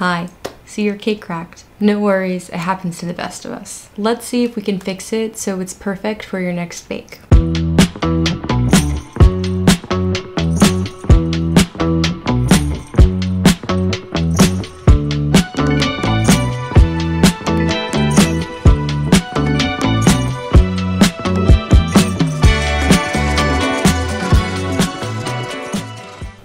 Hi. So your cake cracked. No worries, it happens to the best of us. Let's see if we can fix it so it's perfect for your next bake.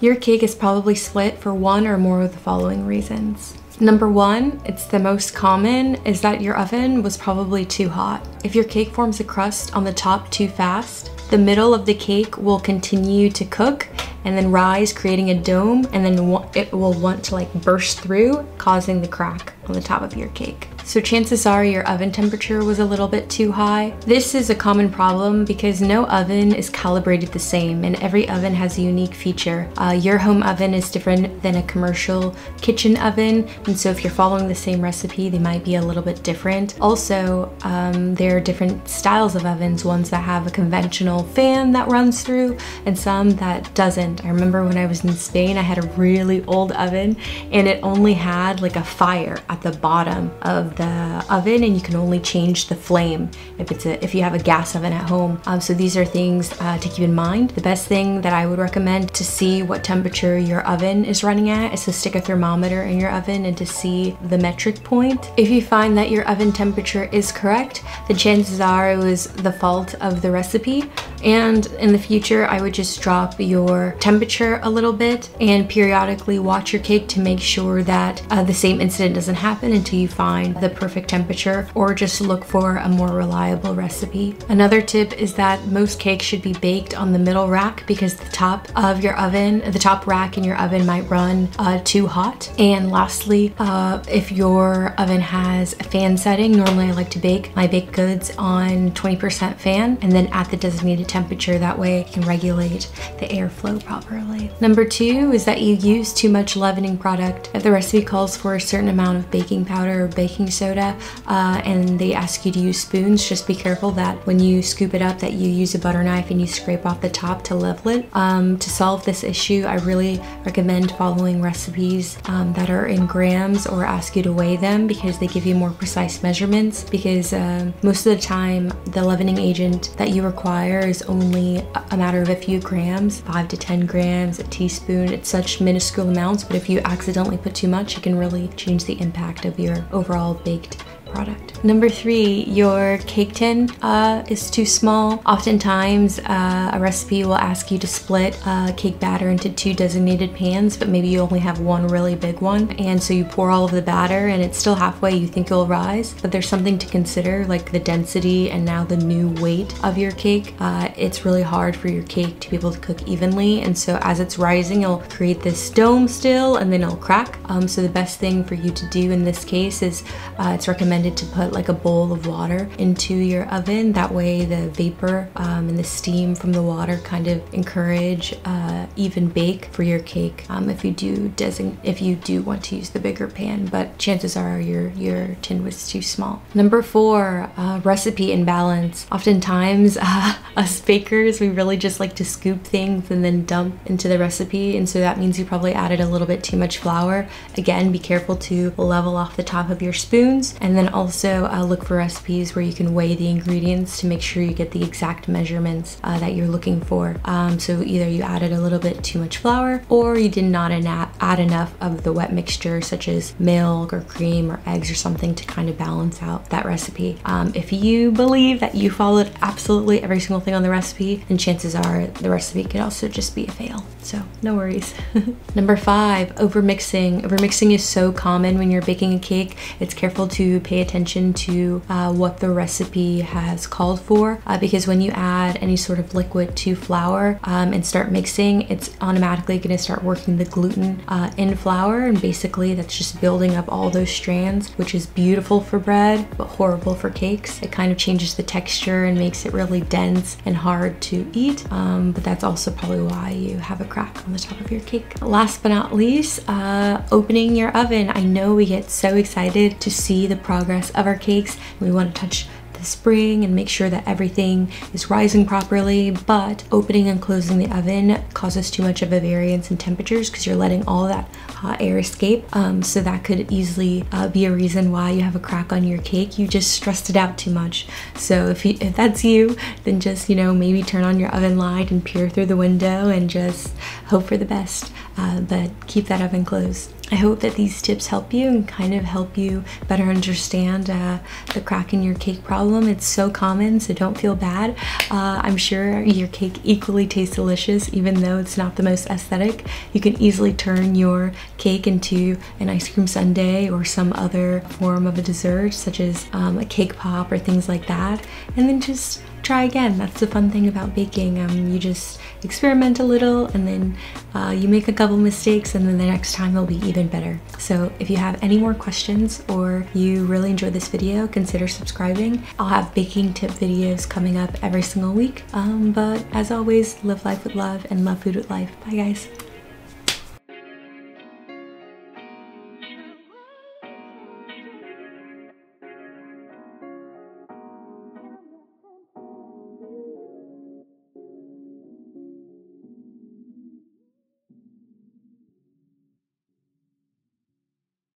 Your cake is probably split for one or more of the following reasons. Number one, it's the most common, is that your oven was probably too hot. If your cake forms a crust on the top too fast, the middle of the cake will continue to cook and then rise, creating a dome, and then it will want to like burst through, causing the crack on the top of your cake. So chances are your oven temperature was a little bit too high. This is a common problem because no oven is calibrated the same and every oven has a unique feature. Uh, your home oven is different than a commercial kitchen oven and so if you're following the same recipe they might be a little bit different. Also um, there are different styles of ovens, ones that have a conventional fan that runs through and some that doesn't. I remember when I was in Spain I had a really old oven and it only had like a fire at the bottom of the oven and you can only change the flame if it's a if you have a gas oven at home. Um, so these are things uh, to keep in mind. The best thing that I would recommend to see what temperature your oven is running at is to stick a thermometer in your oven and to see the metric point. If you find that your oven temperature is correct, the chances are it was the fault of the recipe. And in the future, I would just drop your temperature a little bit and periodically watch your cake to make sure that uh, the same incident doesn't happen until you find the perfect temperature or just look for a more reliable recipe. Another tip is that most cakes should be baked on the middle rack because the top of your oven, the top rack in your oven might run uh, too hot. And lastly, uh, if your oven has a fan setting, normally I like to bake my baked goods on 20% fan and then at the designated temperature. That way you can regulate the airflow properly. Number two is that you use too much leavening product. If the recipe calls for a certain amount of baking powder or baking soda uh, and they ask you to use spoons, just be careful that when you scoop it up that you use a butter knife and you scrape off the top to level it. Um, to solve this issue, I really recommend following recipes um, that are in grams or ask you to weigh them because they give you more precise measurements because uh, most of the time the leavening agent that you require is only a matter of a few grams, 5 to 10 grams, a teaspoon. It's such minuscule amounts, but if you accidentally put too much, it can really change the impact of your overall baked product. Number three, your cake tin uh, is too small. Oftentimes, uh, a recipe will ask you to split uh, cake batter into two designated pans, but maybe you only have one really big one. And so you pour all of the batter and it's still halfway, you think it'll rise, but there's something to consider like the density and now the new weight of your cake. Uh, it's really hard for your cake to be able to cook evenly. And so as it's rising, it'll create this dome still and then it'll crack. Um, so the best thing for you to do in this case is uh, it's recommended recommended to put like a bowl of water into your oven. That way the vapor um, and the steam from the water kind of encourage uh, even bake for your cake um, if you do design if you do want to use the bigger pan, but chances are your, your tin was too small. Number four, uh, recipe imbalance. Oftentimes uh, us bakers, we really just like to scoop things and then dump into the recipe. And so that means you probably added a little bit too much flour. Again, be careful to level off the top of your spoons and then also uh, look for recipes where you can weigh the ingredients to make sure you get the exact measurements uh, that you're looking for. Um, so either you added a little bit too much flour or you did not add enough of the wet mixture such as milk or cream or eggs or something to kind of balance out that recipe. Um, if you believe that you followed absolutely every single thing on the recipe, then chances are the recipe could also just be a fail. So no worries. Number five, overmixing. Overmixing is so common when you're baking a cake. It's careful to pay attention to uh, what the recipe has called for uh, because when you add any sort of liquid to flour um, and start mixing, it's automatically going to start working the gluten uh, in flour and basically that's just building up all those strands, which is beautiful for bread but horrible for cakes. It kind of changes the texture and makes it really dense and hard to eat, um, but that's also probably why you have a crack on the top of your cake. Last but not least, uh, opening your oven. I know we get so excited to see the progress of our cakes. We want to touch the spring and make sure that everything is rising properly, but opening and closing the oven causes too much of a variance in temperatures because you're letting all that hot air escape. Um, so that could easily uh, be a reason why you have a crack on your cake. You just stressed it out too much. So if, you, if that's you, then just, you know, maybe turn on your oven light and peer through the window and just hope for the best. Uh, but keep that oven closed. I hope that these tips help you and kind of help you better understand uh, the crack in your cake problem. It's so common, so don't feel bad. Uh, I'm sure your cake equally tastes delicious, even though it's not the most aesthetic. You can easily turn your cake into an ice cream sundae or some other form of a dessert, such as um, a cake pop or things like that, and then just try again. That's the fun thing about baking. Um, you just experiment a little and then uh, you make a couple mistakes and then the next time it'll be even better. So if you have any more questions or you really enjoyed this video, consider subscribing. I'll have baking tip videos coming up every single week. Um, but as always, live life with love and love food with life. Bye guys.